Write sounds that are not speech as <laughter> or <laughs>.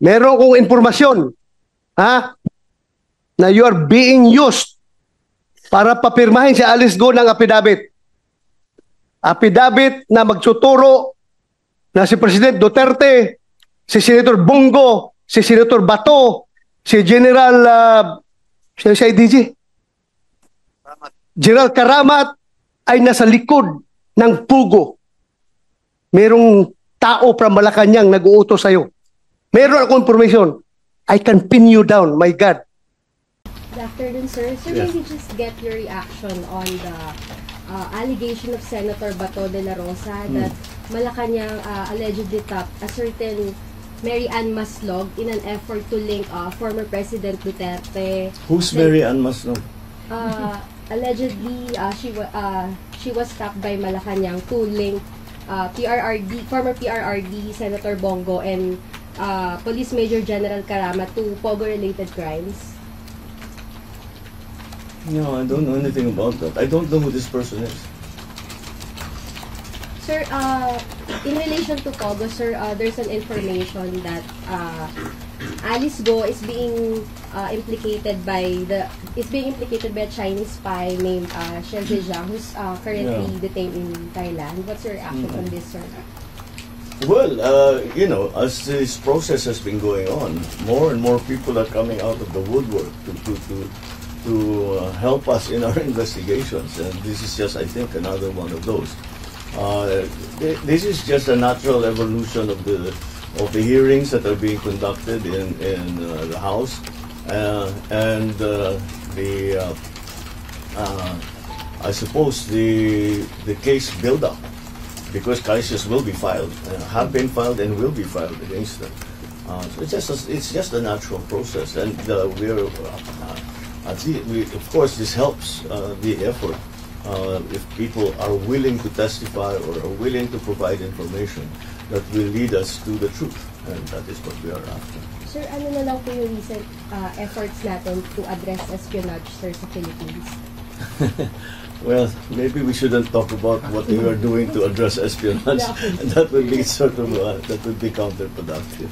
meron kong informasyon, ha, na you are being used para papirmahin si Alice Go ng apidabit. Apidabit na magtuturo na si President Duterte, si Senator Bongo, si Senator Bato, si General uh, si, si IDG, General Karamat ay nasa likod ng pugo. Merong tao from Malacanang nag-uutos sa'yo. Meron akong information. I can pin you down, my God. Good afternoon, sir. Sir, Yes. maybe just get your reaction on the uh, allegation of Senator Bato de la Rosa Hmm. that Malacanang uh, allegedly tapped a certain Mary Ann Maslog in an effort to link uh, former President Duterte. Who's Then, Mary Ann Masno? Uh, allegedly, uh, she, wa- uh, she was tapped by Malacanang to link uh, PRRD, former PRRD Senator Bongo and uh, Police Major General Caramat to Pogo-related crimes. No, I don't know anything about that. I don't know who this person is. Sir, uh, in relation to Pogo, sir, uh, there's an information that uh, Alice Guo is being uh, implicated by the is being implicated by a Chinese spy named uh, She Zhijiang, who's uh, currently Yeah. detained in Thailand. What's your reaction on this, sir? Well, uh, you know, as this process has been going on, more and more people are coming out of the woodwork to to to, to uh, help us in our <laughs> investigations, and this is just, I think, another one of those. Uh, th- this is just a natural evolution of the of the hearings that are being conducted in in uh, the House, uh, and uh, the I suppose the the case build up because cases will be filed, uh, have been filed, and will be filed against them. Uh, so it's just a, it's just a natural process, and uh, we're uh, we, of course this helps uh, the effort uh, if people are willing to testify or are willing to provide information that will lead us to the truth, and that is what we are after. Sir, ano na lang po yung recent uh, efforts natin to address espionage, sir, sa Philippines? <laughs> Well, maybe we shouldn't talk about what we are doing to address espionage. <laughs> That would be sort of uh, that would be counterproductive.